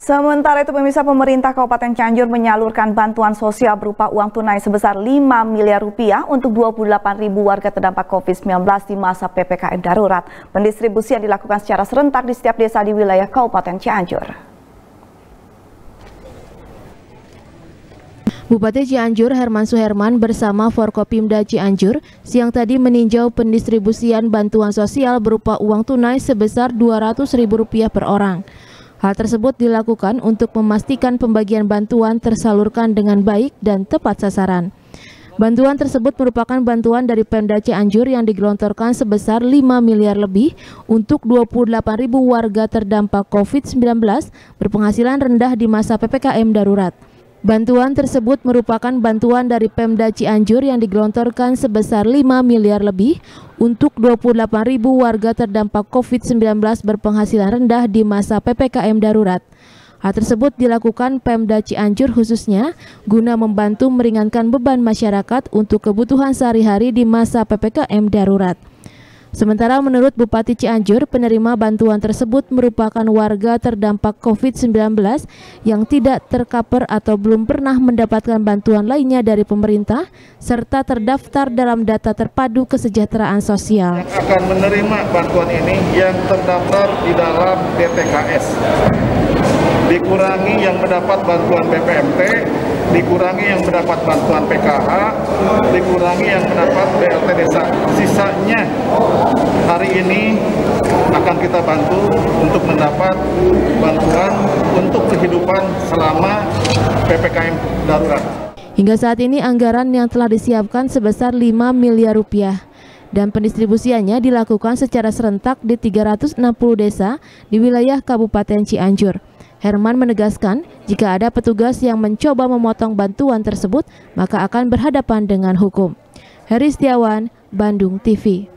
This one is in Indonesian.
Sementara itu pemirsa pemerintah Kabupaten Cianjur menyalurkan bantuan sosial berupa uang tunai sebesar 5 miliar rupiah untuk 28 ribu warga terdampak COVID-19 di masa PPKM darurat. Pendistribusian dilakukan secara serentak di setiap desa di wilayah Kabupaten Cianjur. Bupati Cianjur Herman Suherman bersama Forkopimda Cianjur siang tadi meninjau pendistribusian bantuan sosial berupa uang tunai sebesar Rp200.000 per orang. Hal tersebut dilakukan untuk memastikan pembagian bantuan tersalurkan dengan baik dan tepat sasaran. Bantuan tersebut merupakan bantuan dari Pemda Cianjur yang digelontorkan sebesar 5 miliar lebih untuk 28 ribu warga terdampak COVID-19 berpenghasilan rendah di masa PPKM darurat. Bantuan tersebut merupakan bantuan dari Pemda Cianjur yang digelontorkan sebesar 5 miliar lebih untuk 28 ribu warga terdampak COVID-19 berpenghasilan rendah di masa PPKM darurat. Hal tersebut dilakukan Pemda Cianjur khususnya guna membantu meringankan beban masyarakat untuk kebutuhan sehari-hari di masa PPKM darurat. Sementara menurut Bupati Cianjur, penerima bantuan tersebut merupakan warga terdampak COVID-19 yang tidak tercover atau belum pernah mendapatkan bantuan lainnya dari pemerintah, serta terdaftar dalam data terpadu kesejahteraan sosial. Yang akan menerima bantuan ini yang terdaftar di dalam DTKS. Dikurangi yang mendapat bantuan BPMT, dikurangi yang mendapat bantuan PKH, dikurangi yang mendapat BLT desa. Sisanya hari ini akan kita bantu untuk mendapat bantuan untuk kehidupan selama PPKM darurat. Hingga saat ini anggaran yang telah disiapkan sebesar 5 miliar rupiah dan pendistribusiannya dilakukan secara serentak di 360 desa di wilayah Kabupaten Cianjur. Herman menegaskan, jika ada petugas yang mencoba memotong bantuan tersebut, maka akan berhadapan dengan hukum. Heri Setiawan, Bandung TV.